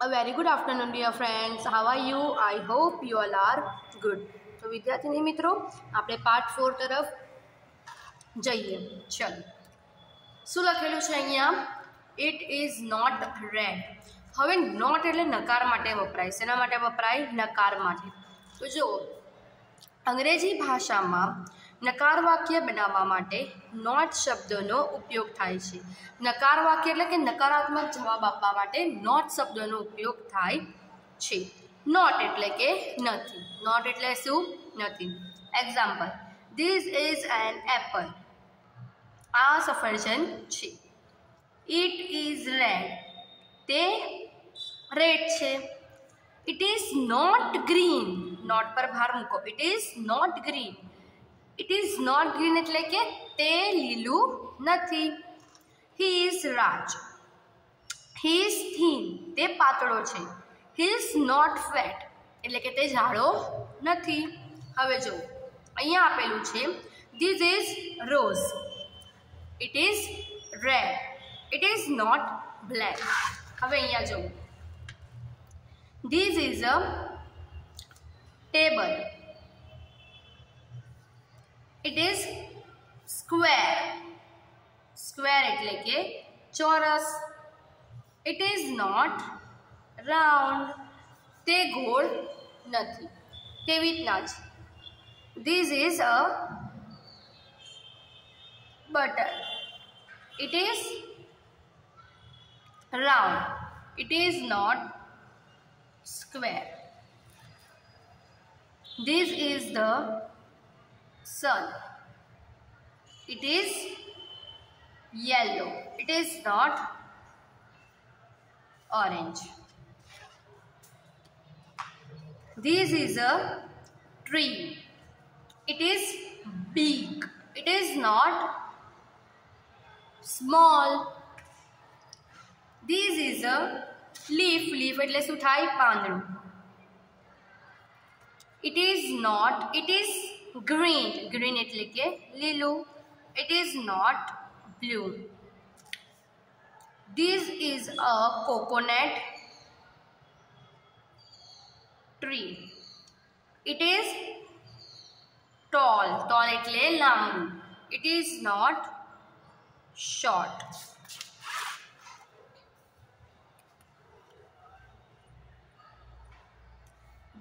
A very good afternoon, dear friends. How are you? I hope you all are good. તો વિદ્યાર્થીની મિત્રો આપણે part four તરફ જઈએ. ચલો. શું લખેલું છે અહીંયા? ઇટ ઇઝ નોટ રેડ હવે નોટ એટલે નકાર માટે વપરાય. શેના માટે વપરાય? નકાર માટે. તો જુઓ અંગ્રેજી ભાષામાં નકાર વાક્ય બનાવવા માટે નોટ શબ્દનો ઉપયોગ થાય છે નકાર વાક્ય એટલે કે નકારાત્મક જવાબ આપવા માટે નોટ શબ્દનો ઉપયોગ થાય છે નોટ એટલે કે નથી નોટ એટલે શું નથી example this is an apple આ સફરજન છે ઇટ ઇઝ રેડ તે રેડ છે it is not green not પર ભાર મૂકો it is not green it is not green એટલે કે તે લીલું નથી. He is Raj he is thin તે પાતળો છે. હી ઇઝ નોટ ફેટ એટલે કે તે જાડો નથી. હવે જો અહીંયા આપેલું છે this is rose it is red it is not black હવે અહીંયા જો this is a table it is square square એટલે કે ચોરસ ઇટ ઇઝ નોટ રાઉન્ડ તે ગોળ નથી તેવી રીતના જ this is a butter it is round it is not square this is the sun. It is yellow. It is not orange. This is a tree. It is big. It is not small. This is a leaf. Leaf એટલે શું થાય પાંદડું It is not. It is green green એટલે કે લીલું it is not blue this is a coconut tree it is tall tall એટલે લાંબુ it is not short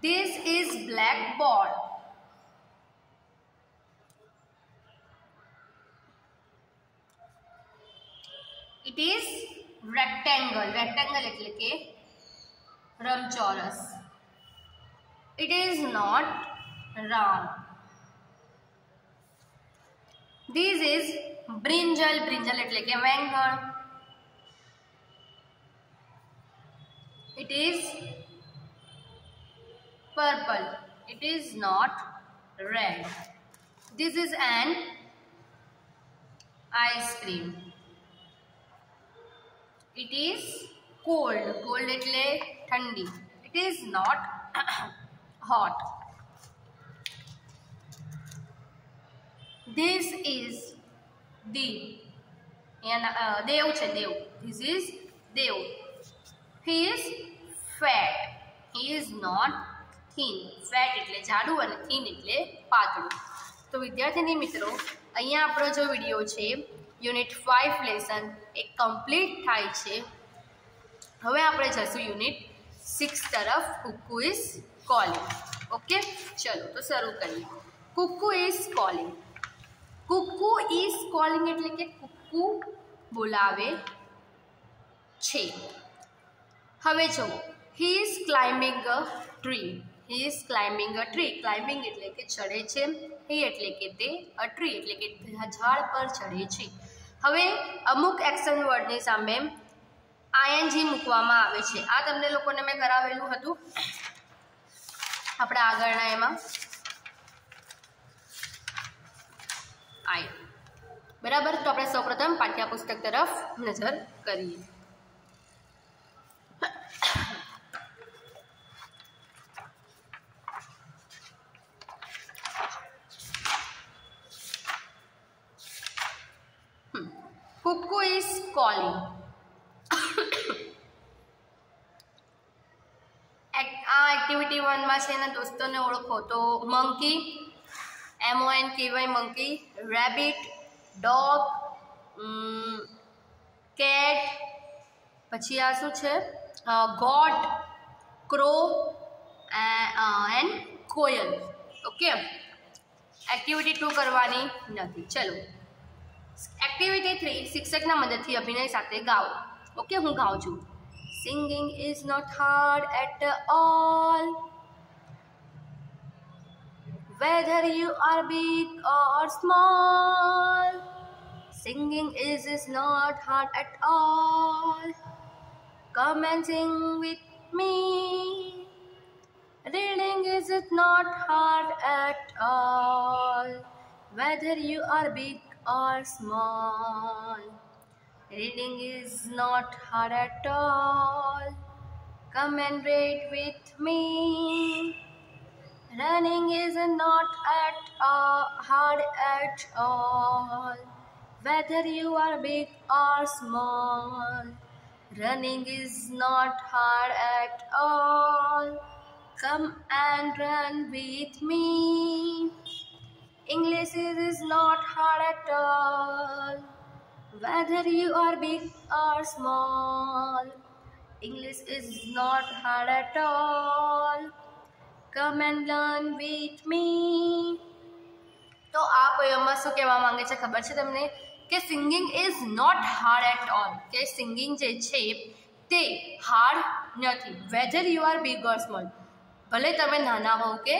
this is blackboard it is rectangle rectangle એટલે કે લંબચોરસ it is not round this is brinjal brinjal એટલે કે વેંગણ it is purple it is not red this is an ice cream it is cold cold એટલે ઠંડી it is not hot this is deep દેવ છે દેવ this is Dev he is fat he is not thin fat એટલે જાડું અને thin એટલે પાતળું તો વિદ્યાર્થીની મિત્રો અહીંયા આપણો જો વિડીયો છે યુનિટ ફાઇવ લેસન એ કમ્પ્લીટ થાય છે હવે આપણે જશું યુનિટ સિક્સ તરફ કુકુ ઇઝ કોલિંગ ઓકે ચલો તો શરૂ કરીએ Kuku is calling Kuku is calling એટલે કે કુકુ બોલાવે છે હવે જો he is climbing a tree he is climbing a tree climbing એટલે કે ચડે છે હી એટલે કે તે અ ટ્રી એટલે કે ઝાડ પર ચડે છે હવે અમુક એક્શન વર્ડની સામે આઈએનજી મૂકવામાં આવે છે. આ તમને લોકોને મેં કરાવેલું હતું. આપણા આગળના એમાં આઈ બરાબર? તો આપણે સૌપ્રથમ પાઠ્યપુસ્તક તરફ નજર કરીએ. Cuckoo આ એક્ટિવિટી વનમાં છે એના દોસ્તોને ઓળખો તો મંકી એમ ઓ એન કેવાય મંકી રેબિટ ડોગ કેટ પછી આ શું છે? Goat crow and Koyal okay activity two કરવાની નથી. ચલો. એક્ટિવિટી થ્રી શિક્ષકના મદદથી અભિનય સાથે ગાઓ ઓકે હું ગાઉં છું singing is not hard at all whether you are big or small. Singing is, is not hard at all. Come and sing with me. Reading is it not hard at all. Whether you are big or small. Reading is not hard at all. Come and read with me. Running is not at all hard at all. Whether you are big or small, running is not hard at all. Come and run with me. English is, is not hard at all. Whether you are big or small, English is not hard at all. Come and learn with me તો આ પોયમમાં શું કહેવા માંગે છે ખબર છે તમને કે singing is not hard at all કે સિંગિંગ જે છે તે હાર્ડ નથી whether you are big or small ભલે તમે નાના હોવ કે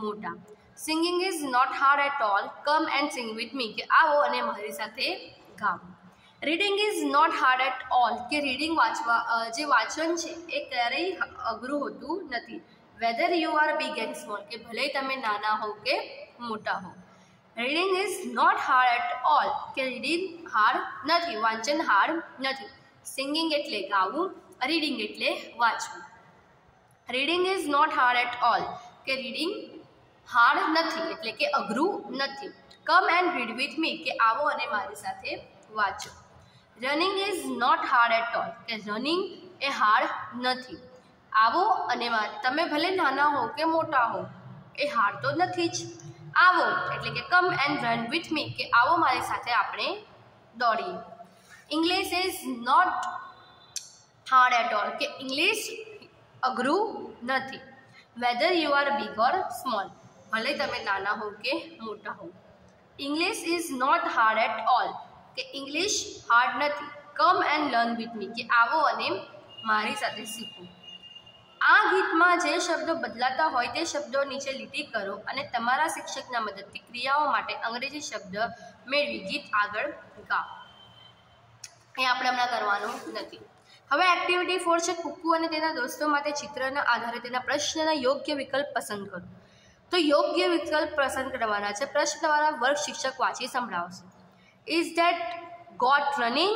મોટા singing is not hard at all come and sing with me કે આવો અને મારી સાથે ગાઓ reading is not hard at all કે રીડિંગ વાંચવા જે વાંચન છે એ ક્યારેય અઘરું હોતું નથી whether you are big and small કે ભલે તમે નાના હો કે મોટા હો reading is not hard at all કે રીડિંગ હાર્ડ નથી વાંચન હાર્ડ નથી સિંગિંગ એટલે ગાવું રીડિંગ એટલે વાંચવું reading is not hard at all કે રીડિંગ હાર્ડ નથી એટલે કે અઘરું નથી come and read with me કે આવો અને મારી સાથે વાંચો running is not hard at all કે રનિંગ એ હાર્ડ નથી આવો અને તમે ભલે નાના હો કે મોટા હો એ હાર તો નથી જ આવો એટલે કે come and run with me કે આવો મારી સાથે આપણે દોડીએ English is not hard at all કે ઇંગ્લિશ અઘરું નથી whether you are big or small ભલે તમે નાના હો કે મોટા હો English is not hard at all કે ઇંગ્લિશ હાર્ડ નથી. Come and learn with me કે આવો અને મારી સાથે શીખો. આ ગીતમાં જે શબ્દો બદલાતા હોય તે શબ્દો નીચે લીટી કરો અને તમારા શિક્ષકના મદદથી ક્રિયાઓ માટે અંગ્રેજી શબ્દ મેળવી ગીત આગળ ગાઓ. એ આપણે હમણાં કરવાનું નથી. હવે એક્ટિવિટી ફોર છે. કુકુ અને તેના દોસ્તો માટે ચિત્રના આધારે તેના પ્રશ્નના યોગ્ય વિકલ્પ પસંદ કરો. તો યોગ્ય વિકલ્પ પસંદ કરવાના છે. પ્રશ્ન તમારા વર્ગ શિક્ષક વાંચી સંભળાવશે. Is that goat running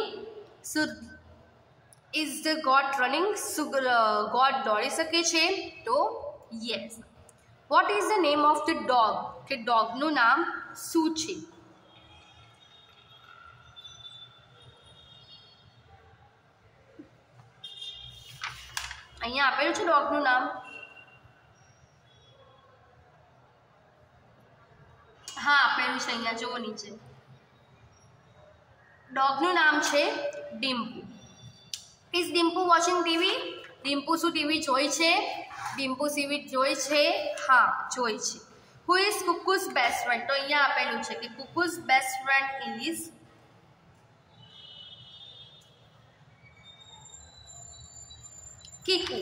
is the goat running goat દોડી શકે છે? તો yes what is the name of the dog કે ડોગનું નામ શું છે? અહીંયા આપેલું છે ડોગનું નામ. હા આપેલું છે અહીંયા જુઓ નીચે ડોગનું નામ છે Dimpu is Dimpu watching TV Dimpu શું ટીવી જોઈ છે ડિમ્પુ સીવી જોઈ છે હા જોઈ છે who is Kuku's best friend તો અહીંયા આપેલું છે કે Kuku's best friend is Kiku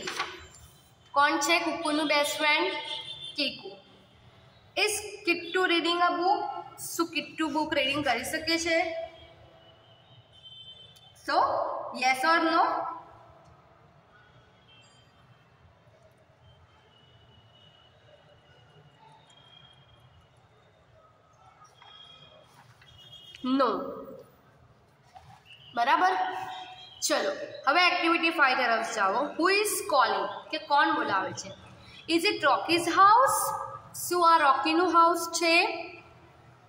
કોણ છે કુકુનું best friend Kiku is Kittu reading a book શું કિટ્ટુ બુક રીડિંગ કરી શકે છે સો યસ ઓર નો નો બરાબર ચલો હવે એક્ટિવિટી ફાઈવ તરફ જાઓ હુ ઇઝ કોલિંગ કે કોણ બોલાવે છે ઇઝ ઇટ રોકીઝ હાઉસ શું આ રોકીનું હાઉસ છે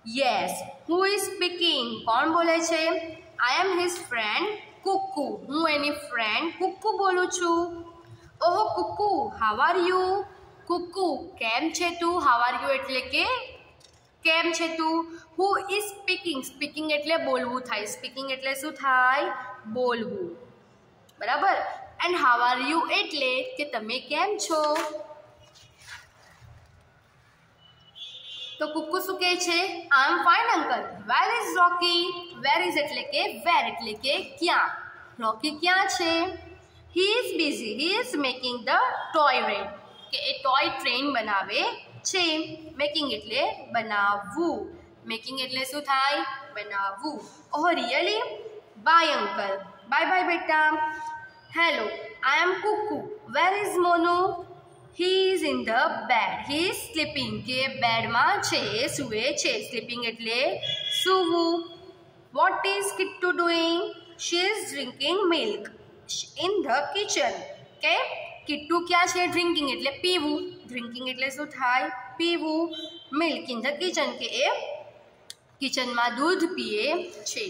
યસ હુ ઇઝ સ્પીકિંગ કોણ બોલે છે આઈ એમ હિઝ ફ્રેન્ડ કુકુ હું એની ફ્રેન્ડ કુકુ બોલું છું ઓહો કુકુ હાવ આર યુ કુકુ કેમ છે તું હાવ આર યુ એટલે કે કેમ છે તું હુ ઇઝ સ્પીકિંગ સ્પીકિંગ એટલે બોલવું થાય સ્પીકિંગ એટલે શું થાય બોલવું બરાબર એન્ડ હાવ આર યુ એટલે કે તમે કેમ છો તો કુકુ શું કહે છે I am fine uncle where is Rocky where is એટલે કે વેર એટલે કે ક્યાં રોકી ક્યાં છે he is busy he is making the toy train કે એ ટોય ટ્રેન બનાવે છે મેકિંગ એટલે બનાવવું મેકિંગ એટલે શું થાય બનાવવું oh really bye uncle bye bye બેટા hello I am Kuku where is Monu he is in the bed he is sleeping કે બેડમાં છે સૂવે છે સ્લીપિંગ એટલે સૂવું what is Kittu doing she is drinking milk in the kitchen કે કિટ્ટુ ક્યાં છે drinking એટલે પીવું ડ્રિંકિંગ એટલે શું થાય પીવું મિલ્ક ઇન ધ કિચન કે એ કિચનમાં દૂધ પીએ છે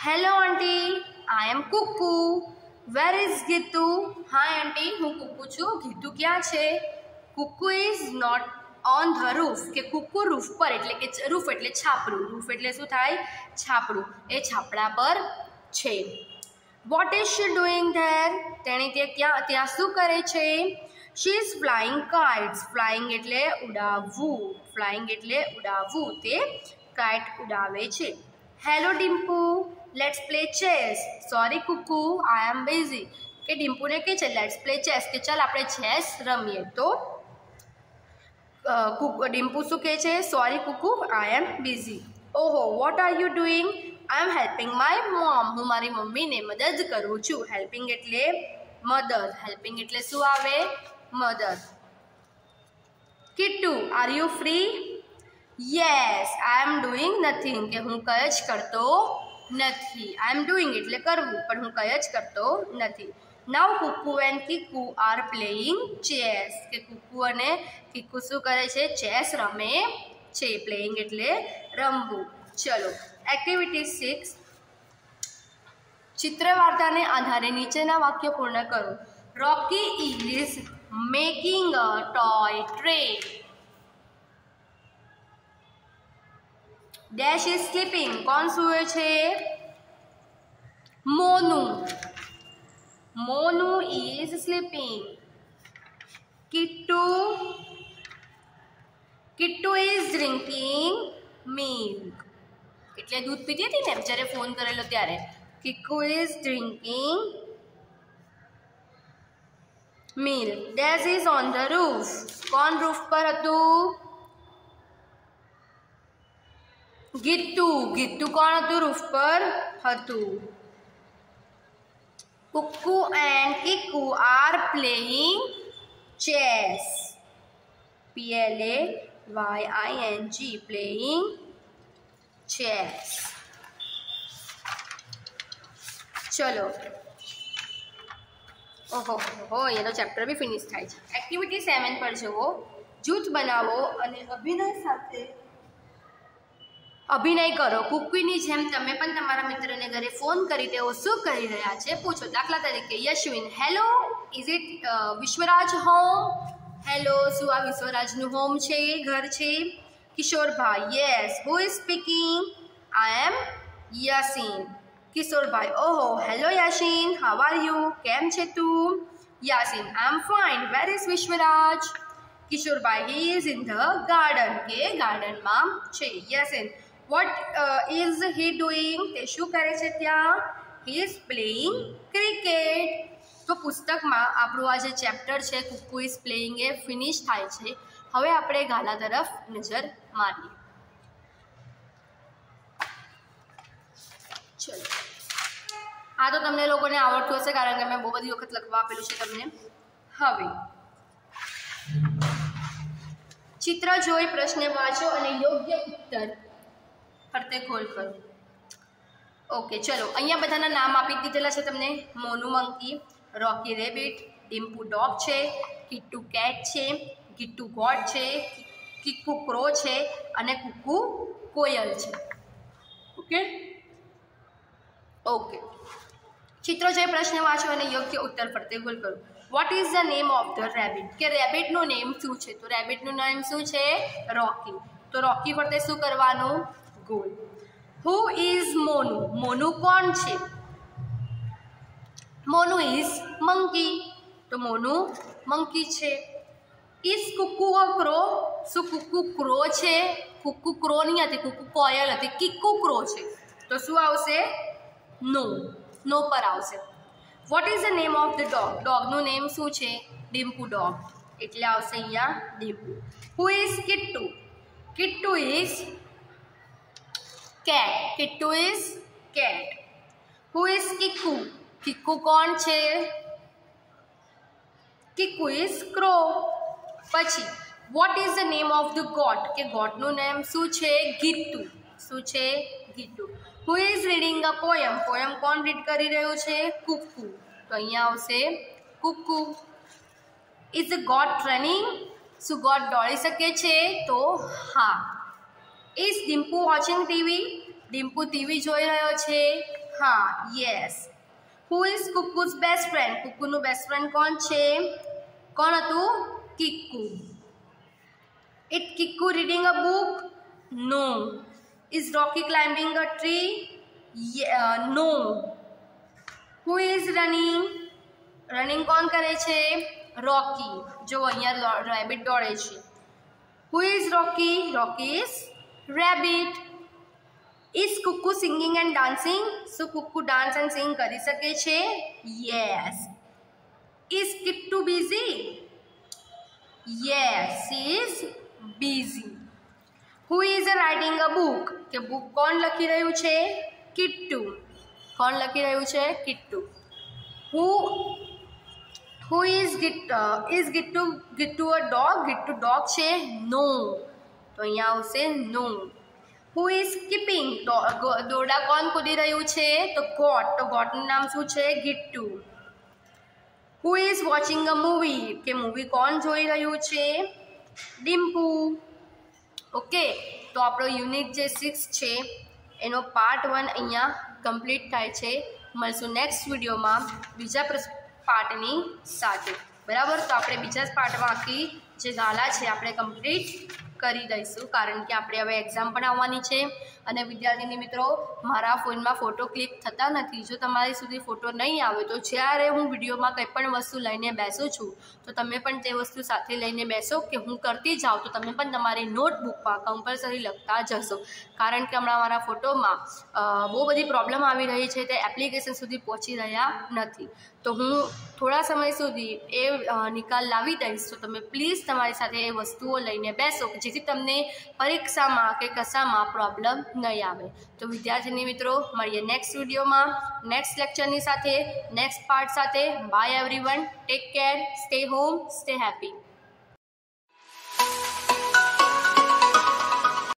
hello aunty I am Kuku where is Geetu hi aunty હું કુકુ છું. ગીતુ ક્યાં છે? Kuku is not on the roof કે કુકુ રૂફ પર એટલે કે રૂફ એટલે છાપરું રૂફ એટલે શું થાય? છાપરું એ છાપડા પર છે. What is she doing there તેણે તે ક્યાં ત્યાં શું કરે છે? She is flying kites flying એટલે ઉડાવવું. ફ્લાઇંગ એટલે ઉડાવવું. તે કાઇટ ઉડાવે છે. Hello Dimpu let's play chess sorry Kuku I am busy કે ડિમ્પુને કે છે લેટ્સ પ્લે ચેસ કે ચાલ આપણે ચેસ રમીએ તો ડિમ્પુ શું કહે છે sorry Kuku I am busy oho what are you doing I am helping my mom હું મારી મમ્મીને મદદ કરું છું હેલ્પિંગ એટલે મદદ હેલ્પિંગ એટલે શું આવે મદદ Kittu are you free yes I am doing nothing કે હું કંઈ જ કરતો નથી આઈ એમ ડુઈંગ એટલે કરવું પણ હું કંઈ જ કરતો નથી now Kuku and Kiku are playing chess કે કુકુ અને કીકુ શું કરે છે ચેસ રમે છે પ્લેઇંગ એટલે રમવું ચલો એક્ટિવિટી સિક્સ ચિત્ર વાર્તાને આધારે નીચેના વાક્ય પૂર્ણ કરો Rocky is making a toy train dash is sleeping કોણ સૂવે છે Monu Monu is sleeping Kittu Kittu is drinking milk એટલે દૂધ પીતી હતી ને જ્યારે ફોન કરેલો ત્યારે Kikku is drinking milk days is on the roof કોણ રૂફ પર હતું ગીતુ ગીતુ કોણ હતું? રૂફ પર હતું. Kukku and Kikku are playing chess. P L A Y I N G playing chess. ચલો. ઓહો હો એનો ચેપ્ટર બી ફિનિશ થાય છે. એક્ટિવિટી સેવન પર જુઓ. જૂથ બનાવો અને અભિનય સાથે અભિનય કરો કુકવીની જેમ તમે પણ તમારા મિત્રને ઘરે ફોન કરી તેઓ શું કરી રહ્યા છે પૂછો દાખલા તરીકે Yashvin hello is it Vishwaraj home hello શું આ વિશ્વરાજનું હોમ છે ઘર છે Kishorbhai yes who is speaking I am Yasin Kishorbhai oho hello Yasin how are you કેમ છે તું Yasin I am fine where is Vishwaraj Kishorbhai he is in the garden કે ગાર્ડનમાં છે યસીન what is he doing તે શું કરે છે ત્યાં? હી ઇઝ પ્લેઇંગ ક્રિકેટ તો પુસ્તકમાં આપણું આ જે ચેપ્ટર છે, કુકુ ઇઝ પ્લેઇંગ એ ફિનિશ થાય છે. હવે આપણે ગાલા તરફ નજર મારીએ. ચલો. આ તો તમને લોકોને આવડતું હશે કારણ કે મેં બહુ બધી વખત લખવા આપેલું છે તમને. હવે, ચિત્ર જોઈ પ્રશ્ન વાંચો અને યોગ્ય ઉત્તર ફરતે ખોલ કરો ઓકે ચલો, અહીંયા બધાના નામ આપી દીધેલા છે તમને. Monu monkey, Rocky rabbit, Dimpu dog છે, કિટ્ટુ કેટ છે કિટ્ટુ ગોડ છે, કિક્કુ ક્રો છે અને કુકુ કોયલ છે. ઓકે ઓકે ચિત્રો જે પ્રશ્ન વાંચો અને યોગ્ય ઉત્તર ફરતે ગોલ કરો what is the name of the rabbit કે રેબિટનું નેમ શું છે? તો રેબિટનું નામ શું છે? રોકી તો રોકી ફરતે શું કરવાનું? Goal who is Monu Monu કોણ છે મોનુ ઇઝ મંકી તો મોનુ મંકી છે ઇઝ કુકુ અ ક્રો શું કુકુ ક્રો છે કુકુ ક્રો નહીં હતી કુકુ કોયલ હતી કિક્કુ ક્રો છે તો શું આવશે નો નો પર આવશે what is the name of the dog ડોગનું name શું છે ડિમ્પુ ડોગ એટલે આવશે અહીંયા Dimpu who is Kittu Kittu is cat Kittu is cat who is Kikku Kikku કોણ છે કિક્કુ ઇઝ ક્રો પછી what is the name of the goat કે ગોટનું name શું છે ગીટુ શું છે Gitu who is reading a poem poem કોણ read કરી રહ્યું છે કુક્કુ તો અહીંયા આવશે કુક્કુ ઇઝ ગોટ રનિંગ શું ગોટ દોડી શકે છે તો હા is Dimpu watching TV Dimpu TV જોઈ રહ્યો છે હા yes who is Kukku's best friend કુક્કુનું best friend કોણ છે કોણ હતું Kikku it Kikku reading a book no is Rocky climbing a tree no who is running running કોણ કરે છે રોકી જો અહીંયા રેબિટ દોડે છે who is Rocky Rocky is rabbit is Kukku singing and dancing શું કુક્કુ ડાન્સ એન્ડ સિંગ કરી શકે છે yes is Kittu busy yes is busy who is writing a book કે બુક કોણ લખી રહ્યું છે કિટ્ટુ કોણ લખી રહ્યું છે કિટ્ટુ હુ who is Git is Gittu Gittu a dog Gittu dog છે નો તો અહીંયા આવશે નો. હુ ઇઝ કીપિંગ દોરડા કોણ કૂદી રહ્યું છે? તો ગોટ. તો ગોટનું નામ શું છે? Gittu. Who is watching a movie કે મૂવી કોણ જોઈ રહ્યું છે? ડિમ્પુ. ઓકે તો આપણો યુનિટ જે સિક્સ છે, એનો પાર્ટ વન અહીંયા કમ્પ્લીટ થાય છે. મળશું નેક્સ્ટ વિડીયોમાં બીજા પાર્ટની સાથે. બરાબર? તો આપણે બીજા જ પાર્ટમાં આખી જે ગાલા છે, આપણે કમ્પ્લીટ કરી દઈશું કારણ કે આપણે હવે એક્ઝામ પણ આવવાની છે અને વિદ્યાર્થીની મિત્રો મારા ફોનમાં ફોટો ક્લિક થતા નથી જો તમારી સુધી ફોટો નહીં આવે તો જ્યારે હું વિડીયોમાં કંઈ પણ વસ્તુ લઈને બેસું છું તો તમે પણ તે વસ્તુ સાથે લઈને બેસો કે હું કરતી જાઉં તો તમે પણ તમારી નોટબુકમાં કમ્પલસરી લખતા જશો કારણ કે હમણાં મારા ફોટોમાં બહુ બધી પ્રોબ્લેમ આવી રહી છે તે એપ્લિકેશન સુધી પહોંચી રહ્યા નથી તો હું થોડા સમય સુધી એ નિકાલ લાવી દઈશ તો તમે પ્લીઝ તમારી સાથે એ વસ્તુઓ લઈને બેસો જેથી તમને પરીક્ષામાં કે કશામાં પ્રોબ્લેમ નહીં આવે તો વિદ્યાર્થીની મિત્રો મળીએ નેક્સ્ટ વિડીયોમાં નેક્સ્ટ લેક્ચરની સાથે નેક્સ્ટ પાર્ટ સાથે bye everyone take care stay home stay happy